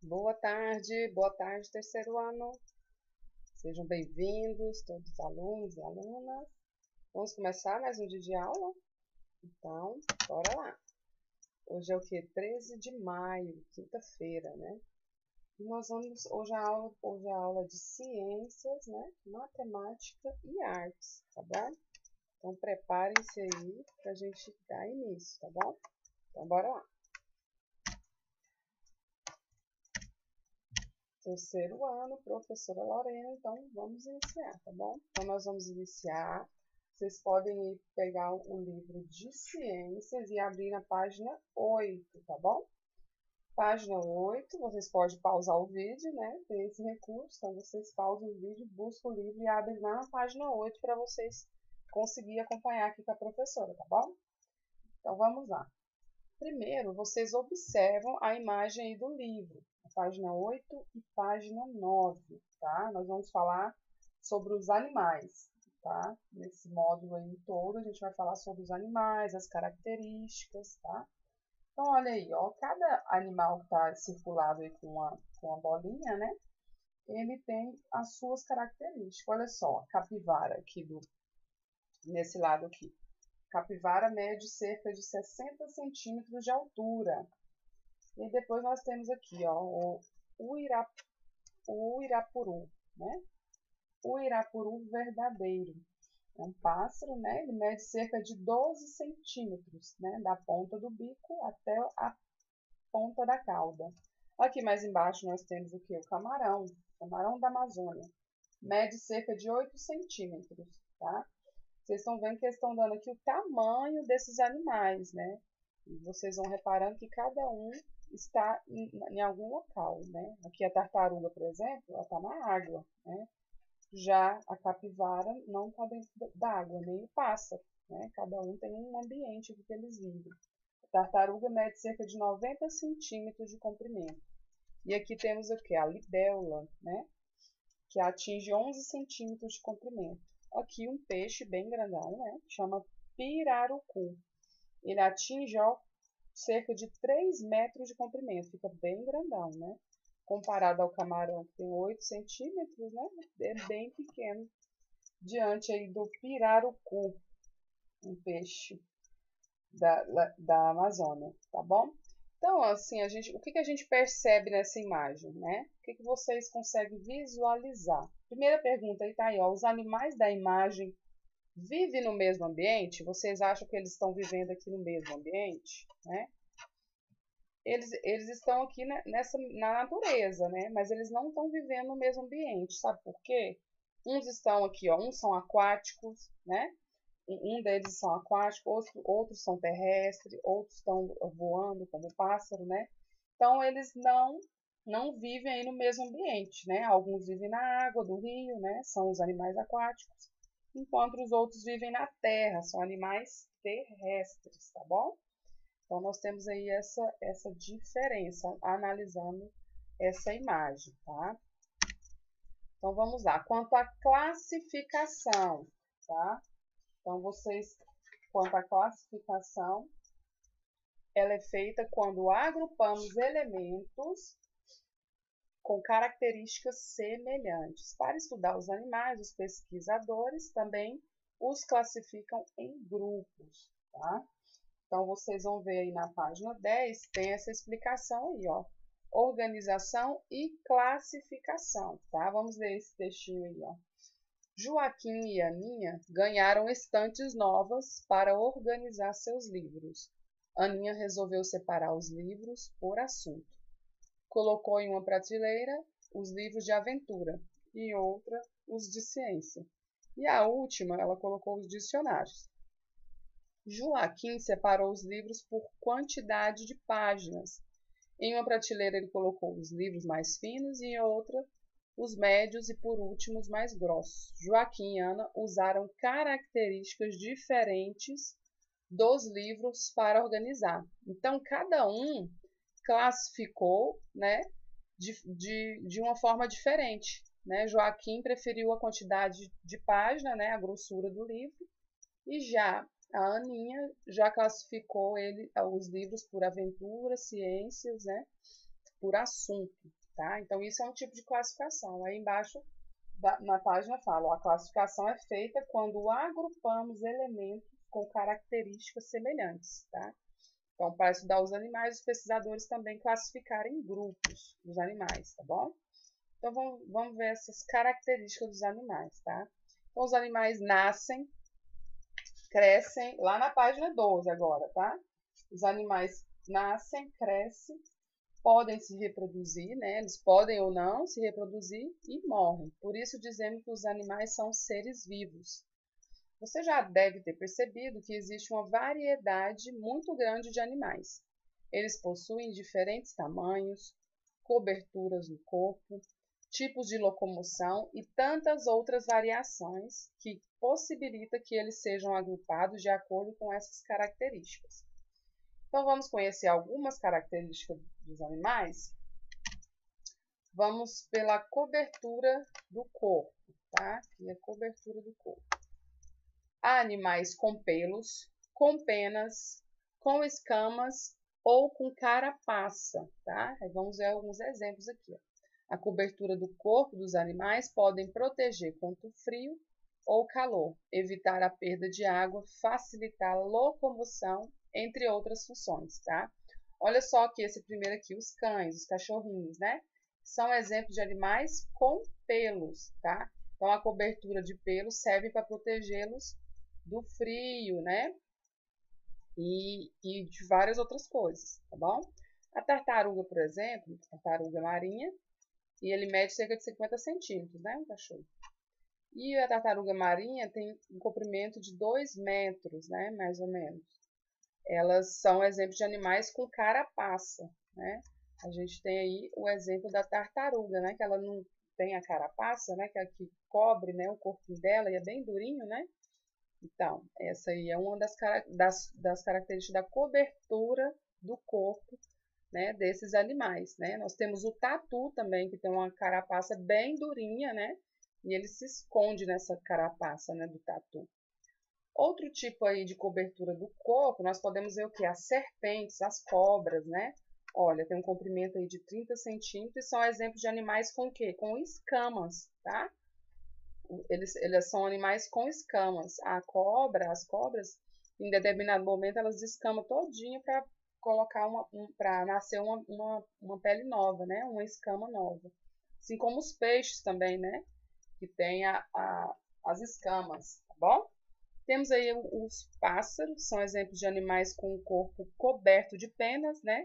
Boa tarde, boa tarde, terceiro ano. Sejam bem-vindos, todos os alunos e alunas. Vamos começar mais um dia de aula? Então, bora lá. Hoje é o que? 13 de maio, quinta-feira, né? E nós vamos, hoje a aula, hoje a aula de ciências, né? Matemática e artes, tá bom? Então, preparem-se aí para a gente dar início, tá bom? Então, bora lá. Terceiro ano, professora Lorena, então vamos iniciar, tá bom? Então nós vamos iniciar. Vocês podem ir pegar o livro de ciências e abrir na página 8, tá bom? Página 8, vocês podem pausar o vídeo, né? Tem esse recurso, então vocês pausam o vídeo, buscam o livro e abrem lá na página 8 para vocês conseguirem acompanhar aqui com a professora, tá bom? Então vamos lá. Primeiro, vocês observam a imagem do livro página 8 e página 9, tá? Nós vamos falar sobre os animais, tá? Nesse módulo aí todo, a gente vai falar sobre os animais, as características, tá? Então, olha aí, ó, cada animal que está circulado aí com a, com a bolinha, né? Ele tem as suas características. Olha só, a capivara aqui do, nesse lado aqui. Capivara mede cerca de 60 centímetros de altura, e depois nós temos aqui, ó, o, Uirap, o Irapuru, né? O Irapuru verdadeiro. É um pássaro, né? Ele mede cerca de 12 centímetros, né? Da ponta do bico até a ponta da cauda. Aqui mais embaixo nós temos o que? O camarão, camarão da Amazônia. Mede cerca de 8 centímetros, tá? Vocês estão vendo que eles estão dando aqui o tamanho desses animais, né? E vocês vão reparando que cada um está em, em, algum local, né? Aqui a tartaruga, por exemplo, ela está na água, né? Já a capivara não está dentro da água, nem o pássaro, né? Cada um tem um ambiente que eles vivem. A tartaruga mede cerca de 90 centímetros de comprimento. E aqui temos o que? A libélula, né? Que atinge 11 centímetros de comprimento. Aqui um peixe bem grandão, né? Chama pirarucu. Ele atinge ó, cerca de 3 metros de comprimento, fica bem grandão, né? Comparado ao camarão, que tem 8 centímetros, né? É bem pequeno. Diante aí do pirarucu, um peixe da, da Amazônia, tá bom? Então, assim, a gente, o que, que a gente percebe nessa imagem, né? O que, que vocês conseguem visualizar? Primeira pergunta aí tá os animais da imagem vive no mesmo ambiente, vocês acham que eles estão vivendo aqui no mesmo ambiente, né? Eles, eles estão aqui nessa, na natureza, né? Mas eles não estão vivendo no mesmo ambiente, sabe por quê? Uns estão aqui, ó, uns são aquáticos, né? Um deles são aquáticos, outros, outros são terrestres, outros estão voando como pássaro, né? Então eles não não vivem aí no mesmo ambiente, né? Alguns vivem na água do rio, né? São os animais aquáticos enquanto os outros vivem na terra, são animais terrestres, tá bom? Então, nós temos aí essa, essa diferença analisando essa imagem, tá? Então, vamos lá. Quanto à classificação, tá? Então, vocês, quanto à classificação, ela é feita quando agrupamos elementos com características semelhantes. Para estudar os animais, os pesquisadores também os classificam em grupos, tá? Então, vocês vão ver aí na página 10, tem essa explicação aí, ó. Organização e classificação, tá? Vamos ler esse textinho aí, ó. Joaquim e Aninha ganharam estantes novas para organizar seus livros. Aninha resolveu separar os livros por assunto colocou em uma prateleira os livros de aventura em outra os de ciência. E a última ela colocou os dicionários. Joaquim separou os livros por quantidade de páginas. Em uma prateleira ele colocou os livros mais finos e em outra os médios e por último os mais grossos. Joaquim e Ana usaram características diferentes dos livros para organizar. Então cada um classificou né, de, de, de uma forma diferente. Né? Joaquim preferiu a quantidade de página, né, a grossura do livro, e já a Aninha já classificou ele, os livros por aventura, ciências, né, por assunto, tá? Então, isso é um tipo de classificação. Aí embaixo na página fala, a classificação é feita quando agrupamos elementos com características semelhantes, tá? Então, para estudar os animais, os pesquisadores também classificaram em grupos os animais, tá bom? Então, vamos, vamos ver essas características dos animais, tá? Então, os animais nascem, crescem, lá na página 12 agora, tá? Os animais nascem, crescem, podem se reproduzir, né? Eles podem ou não se reproduzir e morrem. Por isso dizemos que os animais são seres vivos. Você já deve ter percebido que existe uma variedade muito grande de animais. Eles possuem diferentes tamanhos, coberturas no corpo, tipos de locomoção e tantas outras variações que possibilita que eles sejam agrupados de acordo com essas características. Então, vamos conhecer algumas características dos animais? Vamos pela cobertura do corpo, tá? Aqui é a cobertura do corpo. Há animais com pelos, com penas, com escamas ou com carapaça, tá? Vamos ver alguns exemplos aqui. A cobertura do corpo dos animais podem proteger contra o frio ou calor, evitar a perda de água, facilitar a locomoção entre outras funções, tá? Olha só aqui esse primeiro aqui, os cães, os cachorrinhos, né? São exemplos de animais com pelos, tá? Então, a cobertura de pelos serve para protegê-los do frio, né? E, e de várias outras coisas, tá bom? A tartaruga, por exemplo, tartaruga marinha, e ele mede cerca de 50 centímetros, né? Um cachorro. E a tartaruga marinha tem um comprimento de 2 metros, né? Mais ou menos elas são exemplos de animais com carapaça, né? A gente tem aí o exemplo da tartaruga, né? Que ela não tem a carapaça, né? Que é que cobre né, o corpo dela e é bem durinho, né? Então, essa aí é uma das, das, das características da cobertura do corpo né, desses animais, né? Nós temos o tatu também, que tem uma carapaça bem durinha, né? E ele se esconde nessa carapaça, né, do tatu. Outro tipo aí de cobertura do corpo, nós podemos ver o que? As serpentes, as cobras, né? Olha, tem um comprimento aí de 30 centímetros e são exemplos de animais com o quê? Com escamas, tá? Eles, eles são animais com escamas. A cobra, as cobras, em determinado momento, elas descamam todinha para colocar uma, um, para nascer uma, uma, uma pele nova, né? Uma escama nova. Assim como os peixes também, né? Que tem a, a, as escamas, tá bom? Temos aí os pássaros, são exemplos de animais com o corpo coberto de penas, né?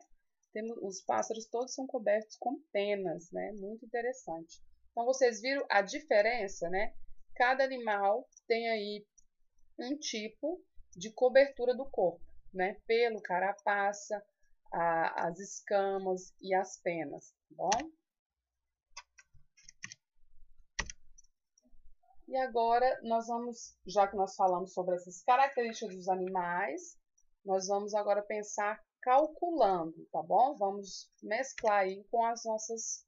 Temos, os pássaros todos são cobertos com penas, né? Muito interessante. Então, vocês viram a diferença, né? Cada animal tem aí um tipo de cobertura do corpo, né? Pelo, carapaça, a, as escamas e as penas, tá bom? E agora nós vamos, já que nós falamos sobre essas características dos animais, nós vamos agora pensar calculando, tá bom? Vamos mesclar aí com as nossas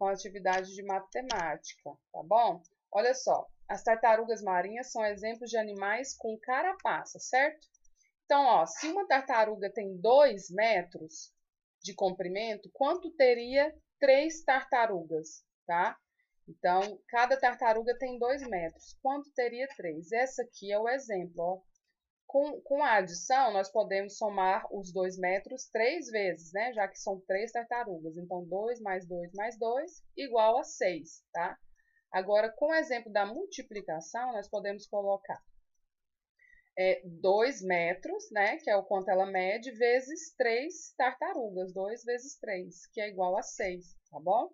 com a atividade de matemática, tá bom? Olha só, as tartarugas marinhas são exemplos de animais com carapaça, certo? Então, ó, se uma tartaruga tem 2 metros de comprimento, quanto teria três tartarugas, tá? Então, cada tartaruga tem 2 metros. Quanto teria 3? Essa aqui é o exemplo. Ó. Com, com a adição, nós podemos somar os 2 metros três vezes, né? Já que são três tartarugas. Então, 2 mais 2 mais 2 igual a 6, tá? Agora, com o exemplo da multiplicação, nós podemos colocar é, 2 metros, né? Que é o quanto ela mede, vezes 3 tartarugas. 2 vezes 3, que é igual a 6, tá bom?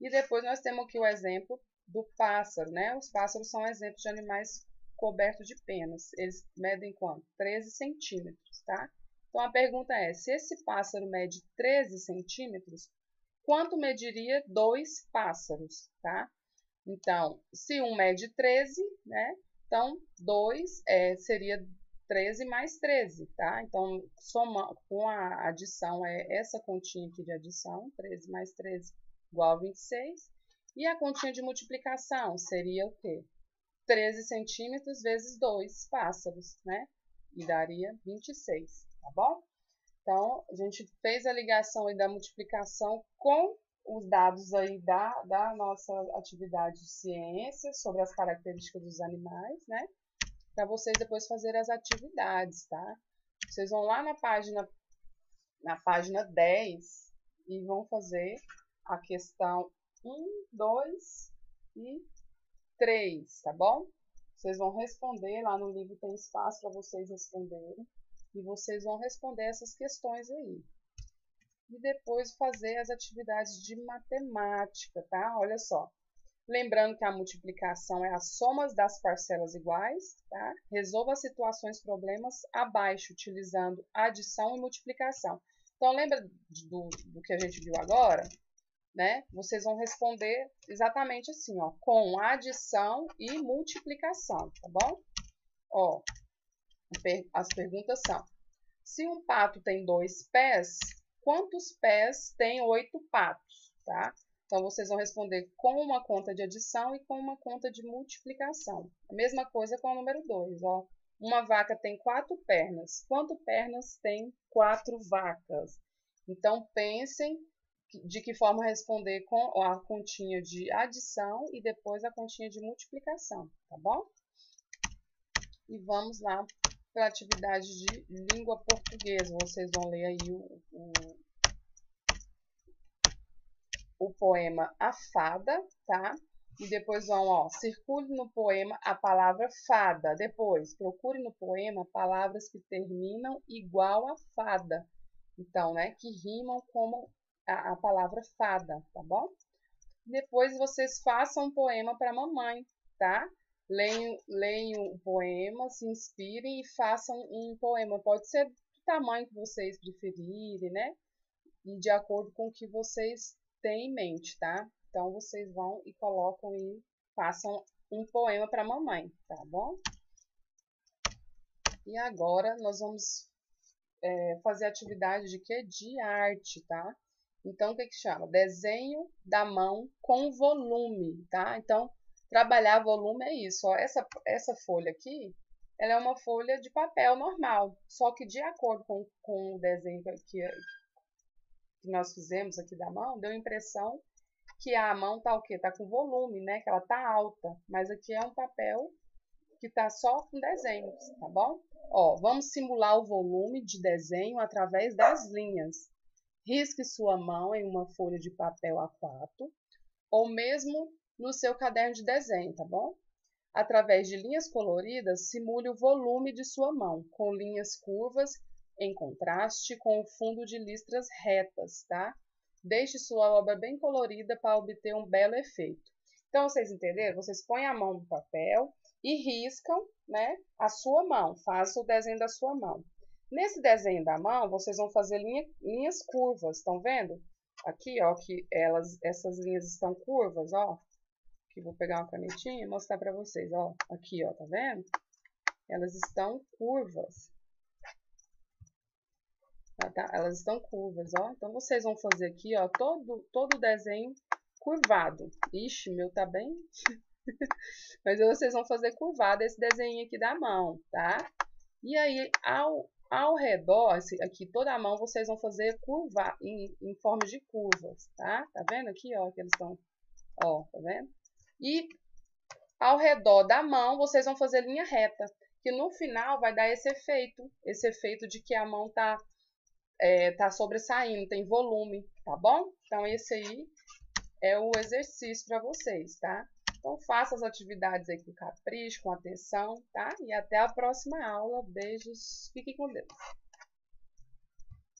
E depois nós temos aqui o exemplo do pássaro, né? Os pássaros são exemplos de animais cobertos de penas. Eles medem quanto? 13 centímetros, tá? Então a pergunta é: se esse pássaro mede 13 centímetros, quanto mediria dois pássaros, tá? Então, se um mede 13, né? Então, 2 é, seria 13 mais 13, tá? Então, soma, com a adição, é essa continha aqui de adição, 13 mais 13 igual a 26. E a continha de multiplicação seria o quê? 13 centímetros vezes 2 pássaros, né? E daria 26, tá bom? Então, a gente fez a ligação aí da multiplicação com os dados aí da, da nossa atividade de ciência sobre as características dos animais, né? Para vocês depois fazerem as atividades, tá? Vocês vão lá na página, na página 10 e vão fazer a questão 1, 2 e 3, tá bom? Vocês vão responder, lá no livro tem espaço para vocês responderem. E vocês vão responder essas questões aí. E depois fazer as atividades de matemática, tá? Olha só. Lembrando que a multiplicação é a soma das parcelas iguais, tá? Resolva situações problemas abaixo, utilizando adição e multiplicação. Então, lembra do, do que a gente viu agora? Né? Vocês vão responder exatamente assim, ó, com adição e multiplicação, tá bom? Ó, as perguntas são: se um pato tem dois pés, quantos pés tem oito patos? Tá? Então, vocês vão responder com uma conta de adição e com uma conta de multiplicação. A mesma coisa com o número 2. Uma vaca tem quatro pernas. Quantas pernas tem quatro vacas? Então, pensem de que forma responder com a continha de adição e depois a continha de multiplicação, tá bom? E vamos lá para a atividade de língua portuguesa. Vocês vão ler aí o, o, o poema A Fada, tá? E depois vão, ó, circule no poema a palavra fada. Depois, procure no poema palavras que terminam igual a fada. Então, né, que rimam como a, a palavra fada, tá bom? Depois vocês façam um poema para mamãe, tá? leiam, leiam o poema, se inspirem e façam um poema. Pode ser do tamanho que vocês preferirem, né? E de acordo com o que vocês têm em mente, tá? Então, vocês vão e colocam e façam um poema para mamãe, tá bom? E agora nós vamos é, fazer atividade de quê? De arte, tá? Então, o que que chama? Desenho da mão com volume, tá? Então, Trabalhar volume é isso. Ó. Essa, essa folha aqui, ela é uma folha de papel normal, só que de acordo com, com o desenho que, que nós fizemos aqui da mão, deu a impressão que a mão tá o quê? Tá com volume, né? Que ela tá alta, mas aqui é um papel que tá só com desenhos, tá bom? Ó, vamos simular o volume de desenho através das linhas. Risque sua mão em uma folha de papel A4, ou mesmo no seu caderno de desenho, tá bom? Através de linhas coloridas, simule o volume de sua mão, com linhas curvas em contraste com o fundo de listras retas, tá? Deixe sua obra bem colorida para obter um belo efeito. Então, vocês entenderam? Vocês põem a mão no papel e riscam né, a sua mão, façam o desenho da sua mão. Nesse desenho da mão, vocês vão fazer linha, linhas curvas, estão vendo? Aqui, ó, que elas, essas linhas estão curvas, ó. Aqui, vou pegar uma canetinha e mostrar para vocês, ó. Aqui, ó, tá vendo? Elas estão curvas. Tá, tá? Elas estão curvas, ó. Então, vocês vão fazer aqui, ó, todo, todo o desenho curvado. Ixi, meu tá bem... Mas vocês vão fazer curvado esse desenho aqui da mão, tá? E aí, ao, ao redor, aqui toda a mão, vocês vão fazer curvar, em, em forma de curvas, tá? Tá vendo aqui, ó, que eles estão, ó, tá vendo? E ao redor da mão, vocês vão fazer linha reta, que no final vai dar esse efeito, esse efeito de que a mão tá, é, tá sobressaindo, tem volume, tá bom? Então, esse aí é o exercício para vocês, tá? Então, faça as atividades aí com capricho, com atenção, tá? E até a próxima aula. Beijos, fiquem com Deus.